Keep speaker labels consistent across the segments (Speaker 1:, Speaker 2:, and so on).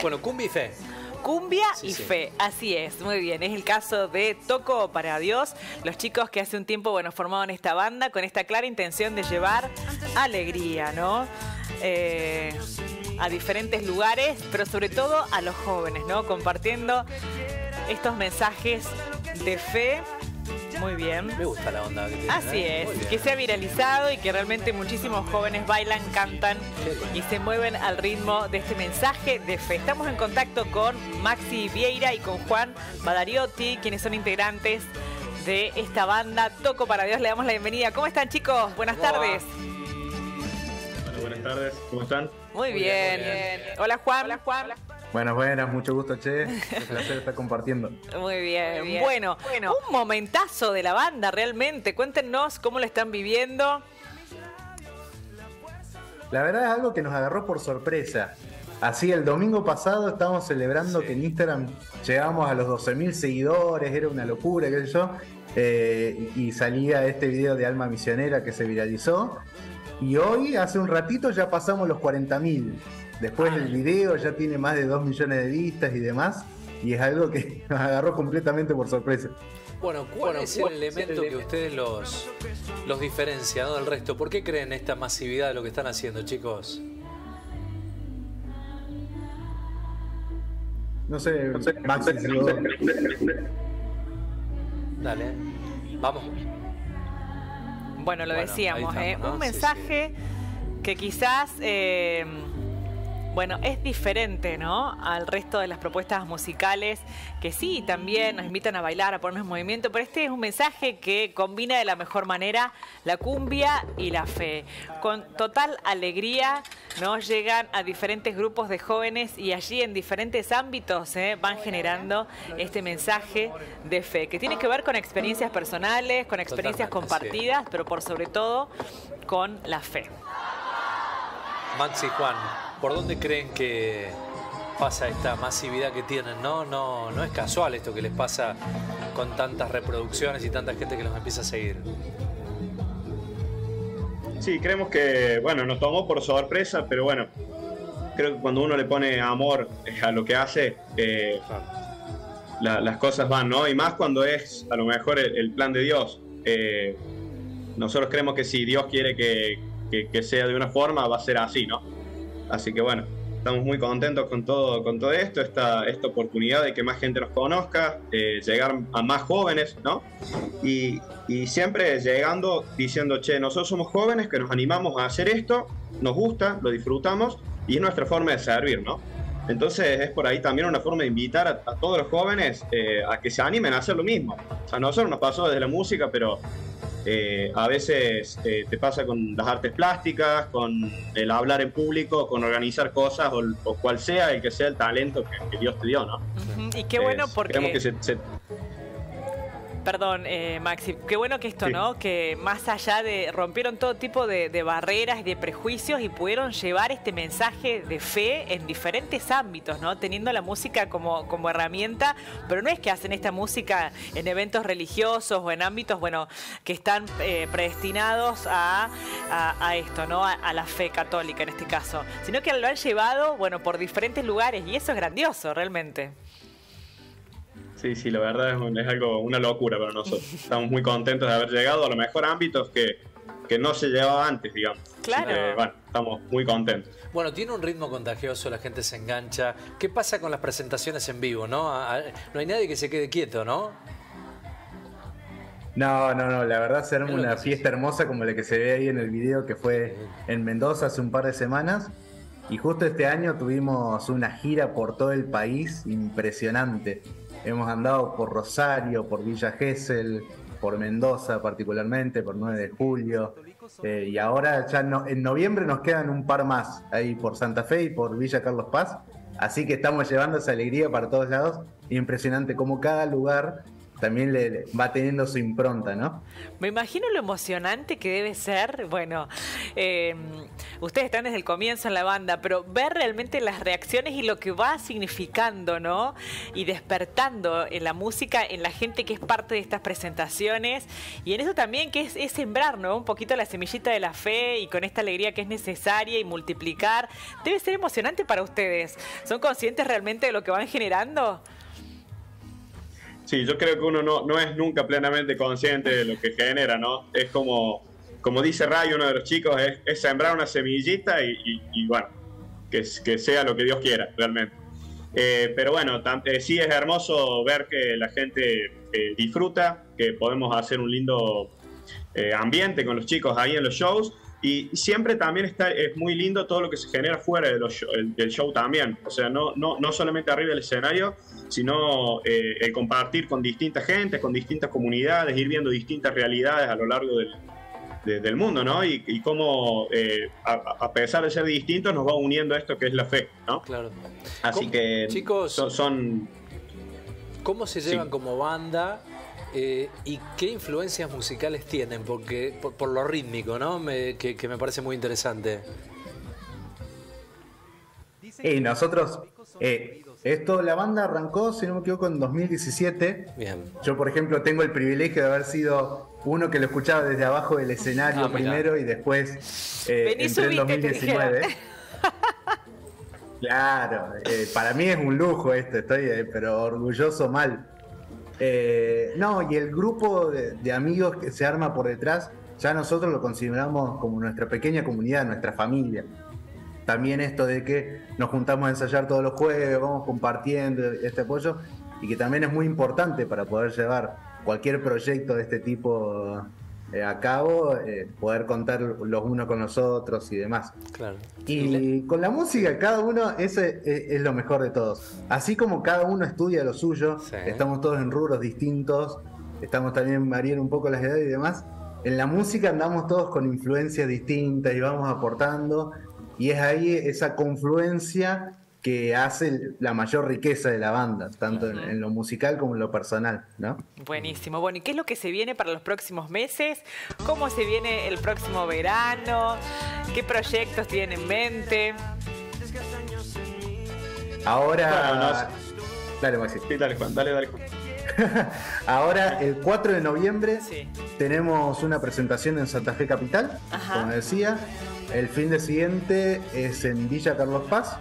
Speaker 1: Bueno, cumbia y fe.
Speaker 2: Cumbia
Speaker 1: Sí,
Speaker 2: y
Speaker 1: sí.
Speaker 2: fe, así es, muy bien. Es el caso de Toco para Dios, los chicos que hace un tiempo, bueno, formaron esta banda con esta clara intención de llevar alegría, ¿no? Eh, a diferentes lugares, pero sobre todo a los jóvenes, ¿no? Compartiendo estos mensajes de fe. Muy bien.
Speaker 1: Me gusta la onda que
Speaker 2: Así
Speaker 1: ¿eh?
Speaker 2: es, que se ha viralizado y que realmente muchísimos jóvenes bailan, cantan y se mueven al ritmo de este mensaje de fe. Estamos en contacto con Maxi Vieira y con Juan Badariotti, quienes son integrantes de esta banda Toco para Dios. Le damos la bienvenida. ¿Cómo están chicos? Buenas tardes.
Speaker 3: Bueno, buenas tardes, ¿cómo están?
Speaker 2: Muy,
Speaker 1: Muy
Speaker 2: bien.
Speaker 1: bien, muy bien.
Speaker 2: Hola Juan. Hola Juan.
Speaker 4: Buenas, buenas, mucho gusto, che. Un placer estar compartiendo.
Speaker 2: Muy bien. Bueno, un momentazo de la banda realmente. Cuéntenos cómo lo están viviendo.
Speaker 4: La verdad es algo que nos agarró por sorpresa. Así, el domingo pasado estábamos celebrando
Speaker 1: Sí.
Speaker 4: que en Instagram llegamos a los 12.000 seguidores, era una locura, qué sé yo. eh, y salía este video de Alma Misionera que se viralizó. Y hoy, hace un ratito, ya pasamos los 40.000. Después el video ya tiene más de 2 millones de vistas y demás. Y es algo que nos agarró completamente por sorpresa.
Speaker 1: Bueno, ¿cuál es el elemento que ustedes los, los diferencia ¿no? del resto? ¿Por qué creen esta masividad de lo que están haciendo, chicos?
Speaker 4: No sé, Maxi, si lo-
Speaker 1: Dale. Vamos.
Speaker 2: Bueno, lo
Speaker 1: Bueno,
Speaker 2: decíamos, ¿eh?
Speaker 1: estamos, ¿no?
Speaker 2: un
Speaker 1: Sí,
Speaker 2: mensaje que quizás, eh, bueno, es diferente, ¿no? Al resto de las propuestas musicales, que sí, también nos invitan a bailar, a ponernos en movimiento, pero este es un mensaje que combina de la mejor manera la cumbia y la fe. Con total alegría, ¿no? Llegan a diferentes grupos de jóvenes y allí en diferentes ámbitos ¿eh? van generando este mensaje de fe, que tiene que ver con experiencias personales, con experiencias
Speaker 1: Totalmente, sí.
Speaker 2: compartidas, pero por sobre todo con la fe.
Speaker 1: Max y Juan, ¿por dónde creen que pasa esta masividad que tienen? No, no, no es casual esto que les pasa con tantas reproducciones y tanta gente que los empieza a seguir.
Speaker 3: Sí, creemos que, bueno, nos tomó por sorpresa, pero bueno, creo que cuando uno le pone amor eh, a lo que hace, eh, la- las cosas van, ¿no? Y más cuando es a lo mejor el, plan de Dios. Eh, nosotros creemos que si Dios quiere que sea de una forma, va a ser así, ¿no? Así que bueno, estamos muy contentos con todo, con todo esto, esta, esta oportunidad de que más gente nos conozca, eh, llegar a más jóvenes, ¿no? Y, siempre llegando diciendo, che, nosotros somos jóvenes que nos animamos a hacer esto, nos gusta, lo disfrutamos y es nuestra forma de servir, ¿no? Entonces es por ahí también una forma de invitar a, a todos los jóvenes eh, a que se animen a hacer lo mismo. O sea, a nosotros nos pasó desde la música, pero eh, a veces eh, te pasa con las artes plásticas, con el hablar en público, con organizar cosas o, o cual sea el que sea el talento que, que Dios te dio, ¿no?
Speaker 2: Y qué bueno
Speaker 3: Es-
Speaker 2: porque...
Speaker 3: Creemos que se- se,
Speaker 2: Perdón, eh, Maxi, qué bueno que esto,
Speaker 3: Sí.
Speaker 2: ¿no? Que más allá de. rompieron todo tipo de, de barreras y de prejuicios y pudieron llevar este mensaje de fe en diferentes ámbitos, ¿no? Teniendo la música como, como herramienta, pero no es que hacen esta música en eventos religiosos o en ámbitos, bueno, que están eh, predestinados a, a- a esto, ¿no? A, a la fe católica en este caso, sino que lo han llevado, bueno, por diferentes lugares y eso es grandioso, realmente.
Speaker 3: Sí, sí, la verdad es, algo, una locura para nosotros. Estamos muy contentos de haber llegado a lo mejor a ámbitos que, que no se llevaba antes, digamos.
Speaker 2: Claro.
Speaker 3: que, bueno, estamos muy contentos.
Speaker 1: Bueno, tiene un ritmo contagioso, la gente se engancha. ¿Qué pasa con las presentaciones en vivo, no? A- a- No hay nadie que se quede quieto, ¿no?
Speaker 4: No, no, no, la verdad se arma
Speaker 1: Es lo
Speaker 4: una fiesta hermosa como la que se ve ahí en el video que fue en Mendoza hace un par de semanas. Y justo este año tuvimos una gira por todo el país impresionante. Hemos andado por Rosario, por Villa Gesell, por Mendoza particularmente, por 9 de julio. Eh, y ahora ya en noviembre nos quedan un par más, ahí por Santa Fe y por Villa Carlos Paz. Así que estamos llevando esa alegría para todos lados. Impresionante como cada lugar también le, va teniendo su impronta, ¿no?
Speaker 2: Me imagino lo emocionante que debe ser, bueno, eh, ustedes están desde el comienzo en la banda, pero ver realmente las reacciones y lo que va significando, ¿no? Y despertando en la música, en la gente que es parte de estas presentaciones, y en eso también que es, sembrar, ¿no? Un poquito la semillita de la fe y con esta alegría que es necesaria y multiplicar, debe ser emocionante para ustedes. ¿Son conscientes realmente de lo que van generando?
Speaker 3: Sí, yo creo que uno no, no es nunca plenamente consciente de lo que genera, ¿no? Es como, como dice Ray, uno de los chicos, es, sembrar una semillita y, bueno, que, que, sea lo que Dios quiera, realmente. Eh, pero bueno, eh, sí es hermoso ver que la gente eh, disfruta, que podemos hacer un lindo ambiente con los chicos ahí en los shows y siempre también está, es muy lindo todo lo que se genera fuera de los del show también. O sea, no, no, no solamente arriba del escenario, sino eh, el compartir con distintas gentes, con distintas comunidades, ir viendo distintas realidades a lo largo del, del mundo, ¿no? Y, y cómo, eh, a, pesar de ser distintos, nos va uniendo esto que es la fe, ¿no?
Speaker 1: Claro.
Speaker 3: Así que
Speaker 1: chicos, son, ¿Cómo se llevan como banda? Eh, ¿Y qué influencias musicales tienen? Porque por, lo rítmico, ¿no? que, me parece muy interesante.
Speaker 4: Y nosotros, eh, esto, la banda arrancó, si no me equivoco, en 2017. Bien. Yo, por ejemplo, tengo el privilegio de haber sido uno que lo escuchaba desde abajo del escenario ah, primero y después eh, entré en 2019. claro, para mí es un lujo esto, estoy pero orgulloso mal. Eh, no, y el grupo de, amigos que se arma por detrás, ya nosotros lo consideramos como nuestra pequeña comunidad, nuestra familia. También esto de que nos juntamos a ensayar todos los jueves, vamos compartiendo este apoyo, y que también es muy importante para poder llevar cualquier proyecto de este tipo a cabo, eh, poder contar los unos con los otros y demás. Claro. Y con la música, cada uno, ese es, lo mejor de todos. Así como cada uno estudia lo suyo, estamos todos en rubros distintos, estamos también variando un poco las edades y demás. En la música andamos todos con influencias distintas y vamos aportando, y es ahí esa confluencia que hace la mayor riqueza de la banda, tanto en, lo musical como en lo personal, ¿no?
Speaker 2: Buenísimo. Bueno, ¿y qué es lo que se viene para los próximos meses? ¿Cómo se viene el próximo verano? ¿Qué proyectos tienen en mente?
Speaker 4: Ahora... Dale, Maxi.
Speaker 3: Sí, dale, Juan, dale, dale.
Speaker 4: Ahora, el 4 de noviembre, tenemos una presentación en Santa Fe Capital, como decía. El fin de siguiente es en Villa Carlos Paz.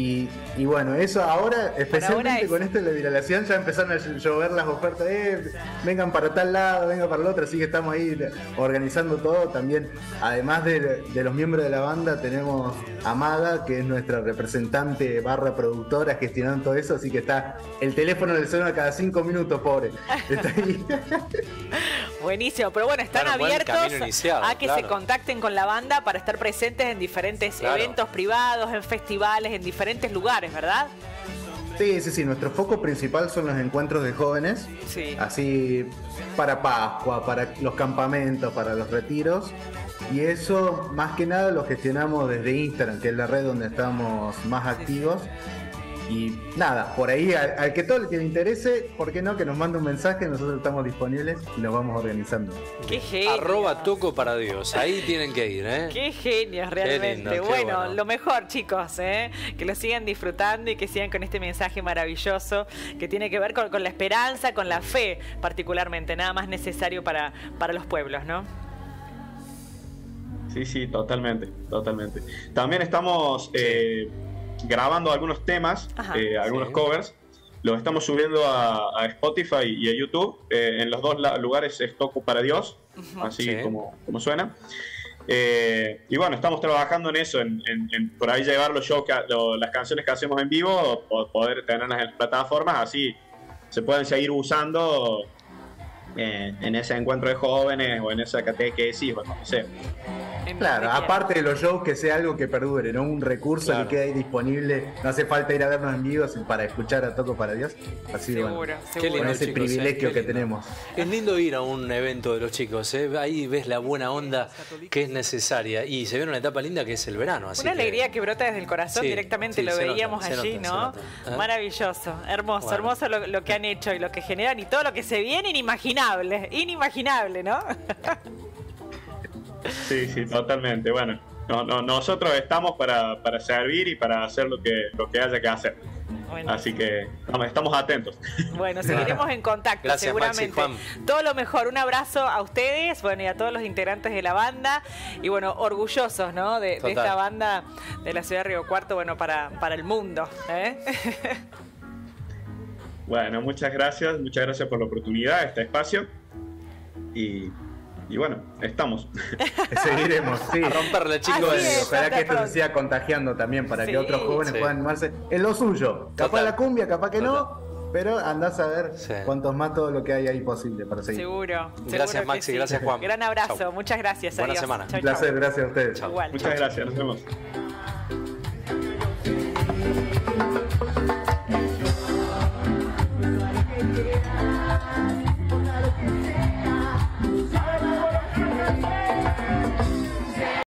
Speaker 4: Y, y, bueno, eso ahora, especialmente con esto de la viralación, ya empezaron a llover las ofertas, eh, vengan para tal lado, vengan para el otro, así que estamos ahí organizando todo. También, además de, los miembros de la banda, tenemos a Maga, que es nuestra representante barra productora, gestionando todo eso, así que está el teléfono del suena cada cinco minutos, pobre. Está ahí.
Speaker 2: Buenísimo, pero bueno, están abiertos a que se contacten con la banda para estar presentes en diferentes eventos privados, en festivales, en diferentes lugares, ¿verdad?
Speaker 4: Sí, sí, sí. Nuestro foco principal son los encuentros de jóvenes. Sí. Así para Pascua, para los campamentos, para los retiros. Y eso más que nada lo gestionamos desde Instagram, que es la red donde estamos más activos. Y nada, por ahí, al, que todo el que le interese, ¿por qué no? Que nos mande un mensaje, nosotros estamos disponibles y nos vamos organizando.
Speaker 1: Qué genio. Arroba toco para Dios, ahí tienen que ir, ¿eh?
Speaker 2: Qué genios, realmente. bueno, lo mejor, chicos, ¿eh? Que lo sigan disfrutando y que sigan con este mensaje maravilloso que tiene que ver con, la esperanza, con la fe, particularmente, nada más necesario para, para los pueblos, ¿no?
Speaker 3: Sí, sí, totalmente, totalmente. También estamos... Eh, grabando algunos temas, eh, algunos covers. Los estamos subiendo a, Spotify y a YouTube. Eh, en los dos lugares es Toco para Dios, así como, como suena. Eh, y bueno, estamos trabajando en eso, en, por ahí llevar los shows, las canciones que hacemos en vivo, o poder tenerlas en las plataformas, así se pueden seguir usando en ese encuentro de jóvenes o en esa catequesis, bueno, no sé.
Speaker 4: Claro, aparte de los shows, que sea algo que perdure, ¿no? Un recurso que quede ahí disponible. No hace falta ir a vernos en vivo para escuchar a Toco para Dios. Así seguro, bueno, seguro. Con ese privilegio ¿eh? que tenemos.
Speaker 1: Es lindo ir a un evento de los chicos, ¿eh? ahí ves la buena onda que es necesaria. Y se ve una etapa linda que es el verano. Así
Speaker 2: una alegría que brota desde el corazón, directamente lo veíamos allí, ¿no? ¿eh? Maravilloso, hermoso, hermoso lo, que han hecho y lo que generan y todo lo que se viene, inimaginable, inimaginable, ¿no?
Speaker 3: Sí, sí, totalmente. Bueno, no, no, nosotros estamos para, para, servir y para hacer lo que, lo que haya que hacer. Así que estamos atentos.
Speaker 2: Bueno, seguiremos en contacto seguramente. Todo lo mejor. Un abrazo a ustedes, bueno, y a todos los integrantes de la banda. Y bueno, orgullosos, ¿no? De, esta banda de la ciudad de Río Cuarto, bueno, para, para el mundo. ¿eh?
Speaker 3: Bueno, muchas gracias, muchas gracias por la oportunidad, este espacio. Y y bueno, estamos.
Speaker 4: Seguiremos,
Speaker 1: romperle, chicos.
Speaker 4: Es, Ojalá que esto se siga contagiando también para que otros jóvenes puedan animarse en lo suyo. Capaz Total. la cumbia, capaz que no. Pero andás a ver sí. cuántos más todo lo que hay ahí posible para seguir.
Speaker 2: Seguro.
Speaker 1: Gracias, Maxi. Gracias, Juan.
Speaker 2: Gran abrazo. Muchas gracias.
Speaker 1: Buena adiós. semana.
Speaker 4: Un placer. Gracias a ustedes.
Speaker 3: Muchas gracias. Nos vemos.